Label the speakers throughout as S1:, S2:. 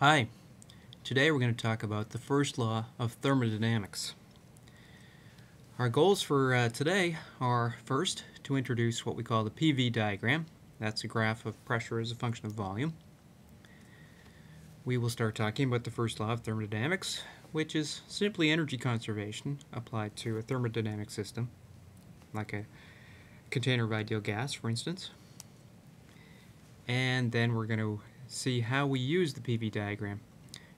S1: Hi, today we're going to talk about the first law of thermodynamics. Our goals for uh, today are first to introduce what we call the PV diagram. That's a graph of pressure as a function of volume. We will start talking about the first law of thermodynamics, which is simply energy conservation applied to a thermodynamic system, like a container of ideal gas, for instance. And then we're going to see how we use the PV diagram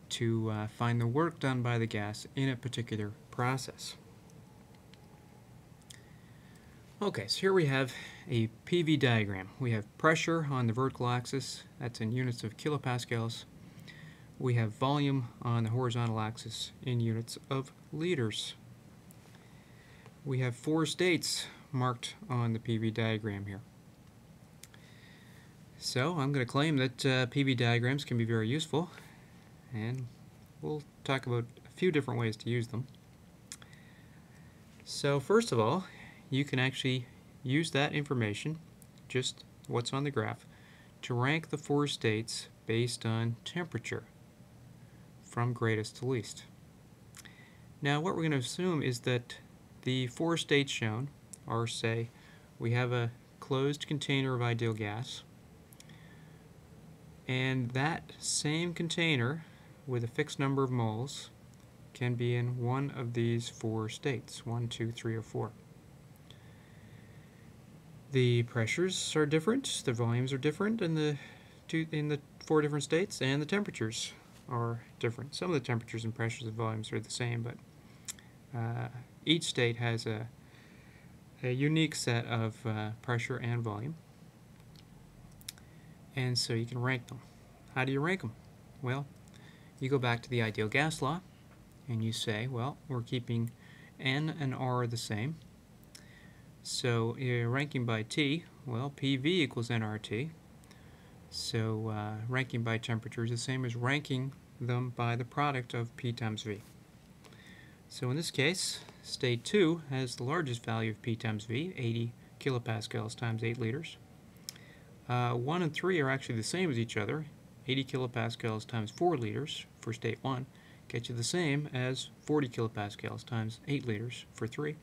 S1: to uh, find the work done by the gas in a particular process. Okay, so here we have a PV diagram. We have pressure on the vertical axis, that's in units of kilopascals. We have volume on the horizontal axis in units of liters. We have four states marked on the PV diagram here. So I'm going to claim that uh, PV diagrams can be very useful and we'll talk about a few different ways to use them. So first of all, you can actually use that information, just what's on the graph, to rank the four states based on temperature from greatest to least. Now what we're going to assume is that the four states shown are, say, we have a closed container of ideal gas, and that same container with a fixed number of moles can be in one of these four states, one, two, three, or four. The pressures are different, the volumes are different in the two in the four different states, and the temperatures are different. Some of the temperatures and pressures and volumes are the same, but uh, each state has a, a unique set of uh, pressure and volume and so you can rank them. How do you rank them? Well, you go back to the ideal gas law and you say, well, we're keeping N and R the same. So uh, ranking by T, well, PV equals nRT. So uh, ranking by temperature is the same as ranking them by the product of P times V. So in this case, state 2 has the largest value of P times V, 80 kilopascals times 8 liters. Uh, 1 and 3 are actually the same as each other. 80 kilopascals times 4 liters for state 1 gets you the same as 40 kilopascals times 8 liters for 3.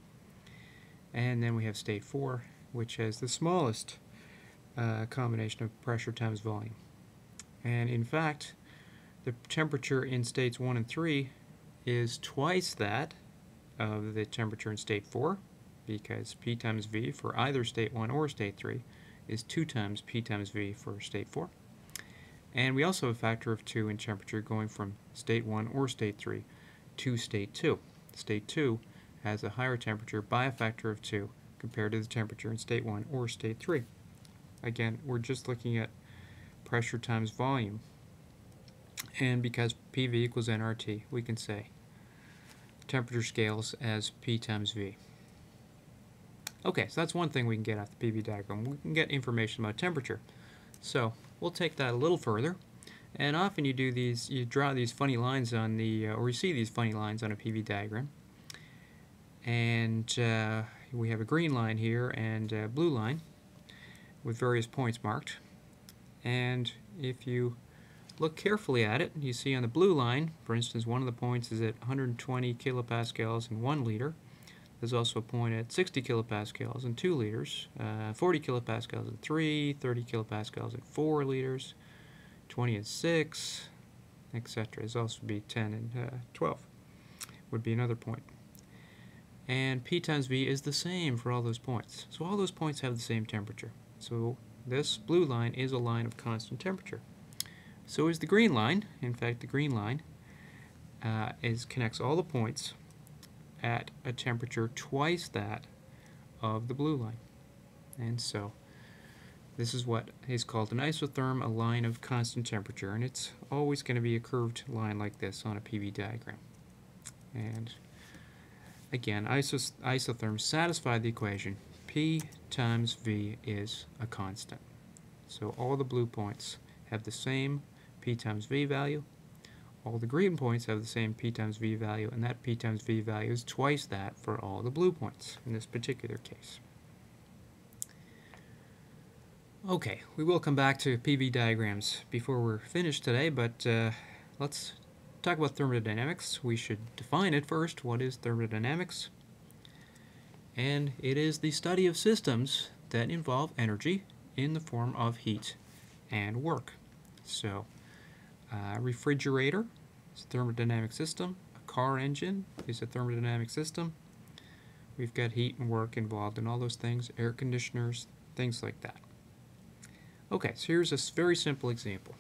S1: And then we have state 4, which has the smallest uh, combination of pressure times volume. And in fact, the temperature in states 1 and 3 is twice that of the temperature in state 4, because P times V for either state 1 or state 3 is 2 times P times V for state 4. And we also have a factor of 2 in temperature going from state 1 or state 3 to state 2. State 2 has a higher temperature by a factor of 2 compared to the temperature in state 1 or state 3. Again, we're just looking at pressure times volume. And because PV equals nRT, we can say temperature scales as P times V. Okay, so that's one thing we can get out the PV diagram. We can get information about temperature. So we'll take that a little further. And often you do these, you draw these funny lines on the, uh, or you see these funny lines on a PV diagram. And uh, we have a green line here and a blue line with various points marked. And if you look carefully at it, you see on the blue line, for instance, one of the points is at 120 kilopascals in one liter. There's also a point at 60 kilopascals and 2 liters, uh, 40 kilopascals at 3, 30 kilopascals at 4 liters, 20 at 6, etc. There's also be 10 and uh, 12 would be another point. And P times V is the same for all those points. So all those points have the same temperature. So this blue line is a line of constant temperature. So is the green line. In fact, the green line uh, is connects all the points at a temperature twice that of the blue line. And so this is what is called an isotherm, a line of constant temperature, and it's always going to be a curved line like this on a PV diagram. And again, isos isotherms satisfy the equation P times V is a constant. So all the blue points have the same P times V value, all the green points have the same p times v value, and that p times v value is twice that for all the blue points in this particular case. Okay, we will come back to PV diagrams before we're finished today, but uh, let's talk about thermodynamics. We should define it first. What is thermodynamics? And it is the study of systems that involve energy in the form of heat and work. So, refrigerator is a thermodynamic system. A car engine is a thermodynamic system. We've got heat and work involved in all those things, air conditioners, things like that. Okay, so here's a very simple example.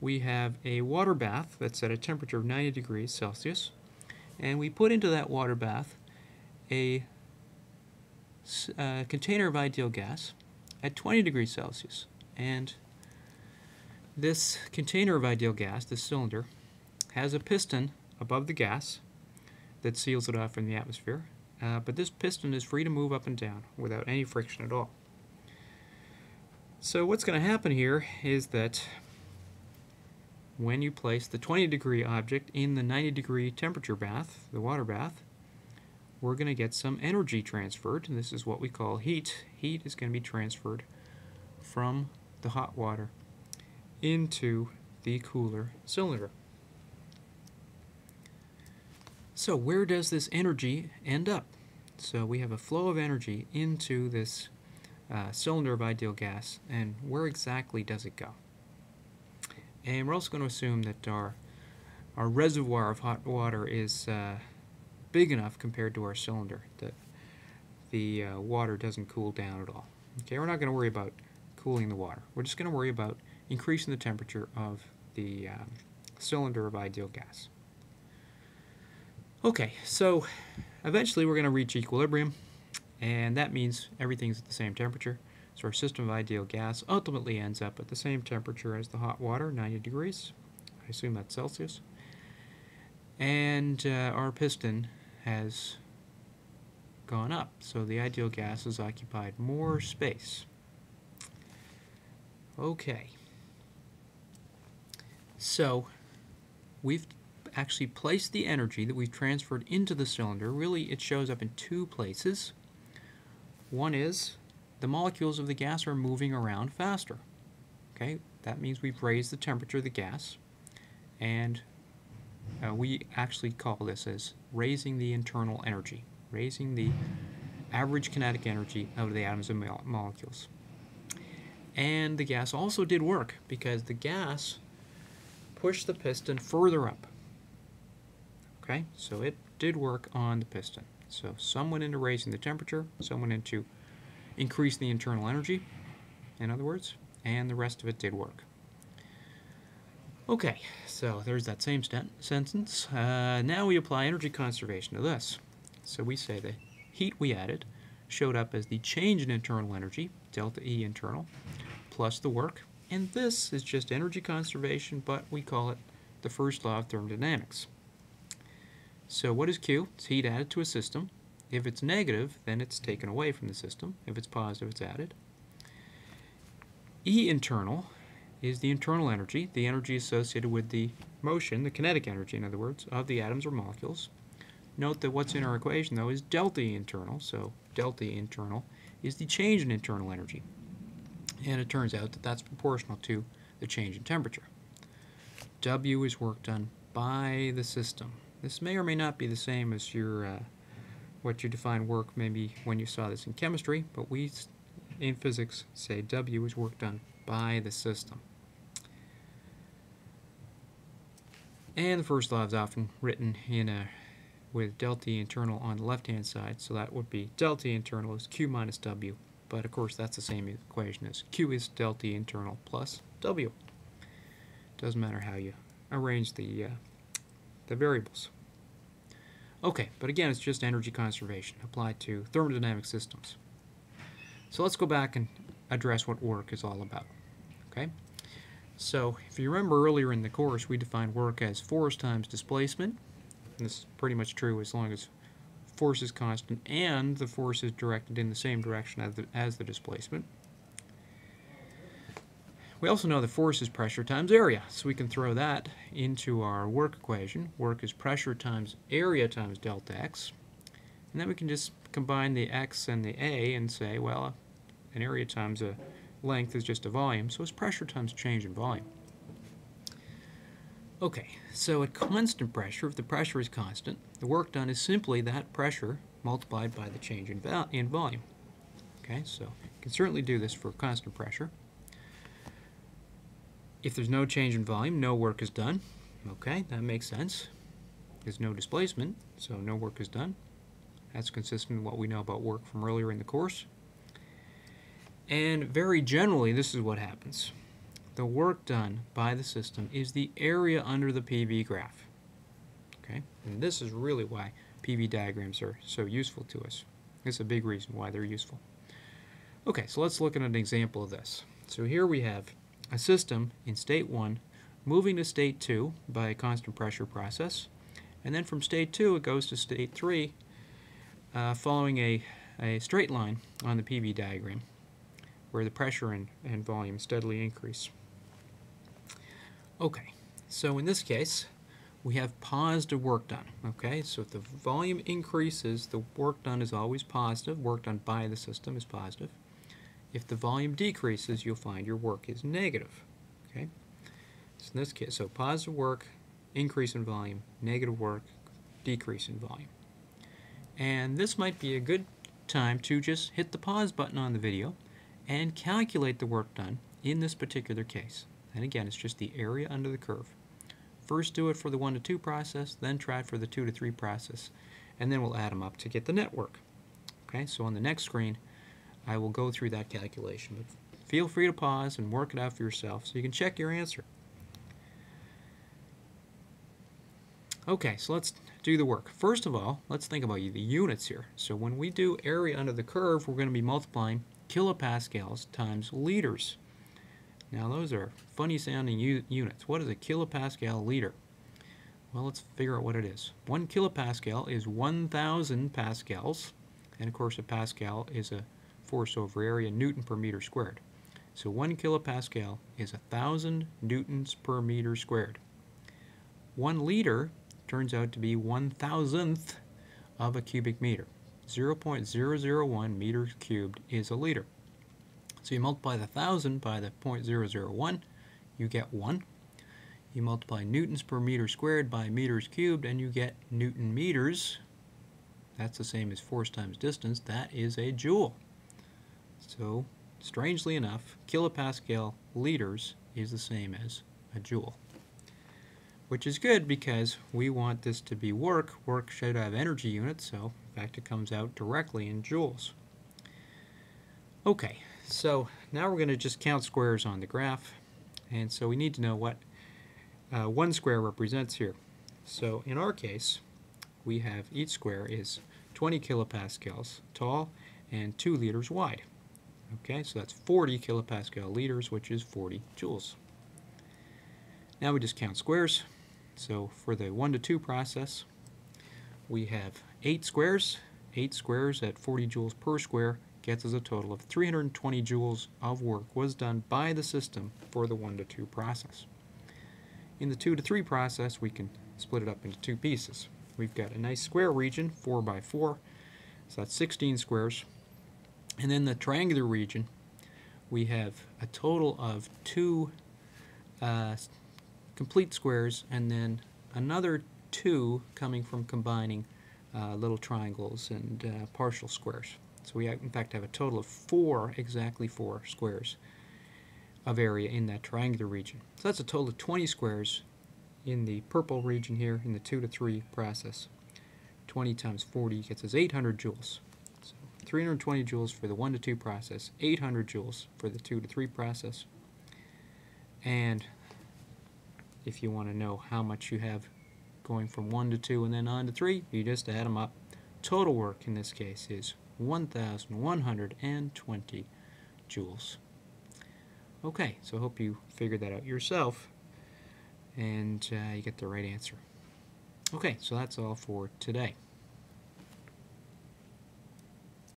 S1: We have a water bath that's at a temperature of 90 degrees Celsius, and we put into that water bath a container of ideal gas at 20 degrees Celsius. And this container of ideal gas, this cylinder, has a piston above the gas that seals it off from the atmosphere. Uh, but this piston is free to move up and down without any friction at all. So what's going to happen here is that when you place the 20 degree object in the 90 degree temperature bath, the water bath, we're going to get some energy transferred, and this is what we call heat. Heat is going to be transferred from the hot water into the cooler cylinder. So where does this energy end up? So we have a flow of energy into this uh, cylinder of ideal gas, and where exactly does it go? And we're also going to assume that our, our reservoir of hot water is uh, big enough compared to our cylinder that the uh, water doesn't cool down at all. Okay, we're not going to worry about cooling the water. We're just going to worry about increasing the temperature of the um, cylinder of ideal gas. Okay, so eventually we're going to reach equilibrium, and that means everything's at the same temperature. So our system of ideal gas ultimately ends up at the same temperature as the hot water, 90 degrees. I assume that's Celsius. And uh, our piston has gone up. So the ideal gas has occupied more space. Okay. So we've actually placed the energy that we've transferred into the cylinder. Really, it shows up in two places. One is the molecules of the gas are moving around faster. Okay, that means we've raised the temperature of the gas. And uh, we actually call this as raising the internal energy, raising the average kinetic energy of the atoms and mo molecules. And the gas also did work because the gas pushed the piston further up. Okay, so it did work on the piston. So some went into raising the temperature, some went into increasing the internal energy, in other words, and the rest of it did work. Okay, so there's that same sentence. Uh, now we apply energy conservation to this. So we say the heat we added showed up as the change in internal energy, delta E internal, plus the work. And this is just energy conservation, but we call it the first law of thermodynamics. So what is Q? It's heat added to a system. If it's negative, then it's taken away from the system. If it's positive, it's added. E internal is the internal energy, the energy associated with the motion, the kinetic energy, in other words, of the atoms or molecules. Note that what's in our equation, though, is delta E internal, so delta E internal is the change in internal energy. And it turns out that that's proportional to the change in temperature. W is work done by the system. This may or may not be the same as your uh, what you define work maybe when you saw this in chemistry, but we in physics say W is work done by the system. And the first law is often written in a with delta internal on the left-hand side, so that would be delta internal is Q minus W. But of course, that's the same equation as Q is delta internal plus W. Doesn't matter how you arrange the uh, the variables. Okay, but again, it's just energy conservation applied to thermodynamic systems. So let's go back and address what work is all about. Okay. So if you remember earlier in the course, we defined work as force times displacement. And this is pretty much true as long as force is constant and the force is directed in the same direction as the, as the displacement. We also know the force is pressure times area, so we can throw that into our work equation. Work is pressure times area times delta x. And then we can just combine the x and the a and say, well, an area times a length is just a volume, so it's pressure times change in volume. Okay, so at constant pressure, if the pressure is constant, the work done is simply that pressure multiplied by the change in, in volume. Okay, so you can certainly do this for constant pressure. If there's no change in volume, no work is done. Okay, that makes sense. There's no displacement, so no work is done. That's consistent with what we know about work from earlier in the course. And very generally, this is what happens. The work done by the system is the area under the PV graph. Okay, and this is really why PV diagrams are so useful to us. It's a big reason why they're useful. Okay, so let's look at an example of this. So here we have a system in state 1 moving to state 2 by a constant pressure process. And then from state 2 it goes to state 3 uh, following a, a straight line on the PV diagram where the pressure and, and volume steadily increase. Okay, so in this case we have positive work done. Okay, so if the volume increases, the work done is always positive. Work done by the system is positive. If the volume decreases, you'll find your work is negative. Okay, so in this case, so positive work, increase in volume, negative work, decrease in volume. And this might be a good time to just hit the pause button on the video and calculate the work done in this particular case. And again, it's just the area under the curve. First do it for the 1 to 2 process, then try it for the 2 to 3 process, and then we'll add them up to get the network. Okay, so on the next screen, I will go through that calculation. But feel free to pause and work it out for yourself so you can check your answer. Okay, so let's do the work. First of all, let's think about the units here. So when we do area under the curve, we're going to be multiplying kilopascals times liters. Now those are funny sounding units. What is a kilopascal liter? Well, let's figure out what it is. One kilopascal is 1,000 pascals, and of course a pascal is a force over area, newton per meter squared. So one kilopascal is a 1,000 newtons per meter squared. One liter turns out to be one thousandth of a cubic meter. 0.001 meters cubed is a liter. So you multiply the 1,000 by the 0.001, you get 1. You multiply newtons per meter squared by meters cubed, and you get newton meters. That's the same as force times distance. That is a joule. So, strangely enough, kilopascal liters is the same as a joule. Which is good because we want this to be work. Work should have energy units, so in fact it comes out directly in joules. Okay, so now we're going to just count squares on the graph. And so we need to know what uh, one square represents here. So in our case, we have each square is 20 kilopascals tall and 2 liters wide. Okay, so that's 40 kilopascal liters, which is 40 joules. Now we just count squares. So for the 1 to 2 process, we have 8 squares. 8 squares at 40 joules per square gets us a total of 320 joules of work was done by the system for the 1 to 2 process. In the 2 to 3 process, we can split it up into two pieces. We've got a nice square region, 4 by 4, so that's 16 squares. And then the triangular region, we have a total of two uh, complete squares and then another two coming from combining uh, little triangles and uh, partial squares. So we in fact have a total of four, exactly four squares of area in that triangular region. So that's a total of 20 squares in the purple region here in the 2 to 3 process. 20 times 40 gets us 800 joules. So 320 joules for the 1 to 2 process, 800 joules for the 2 to 3 process. And if you want to know how much you have going from 1 to 2 and then on to 3, you just add them up. Total work in this case is 1,120 joules. Okay, so I hope you figured that out yourself and uh, you get the right answer. Okay, so that's all for today.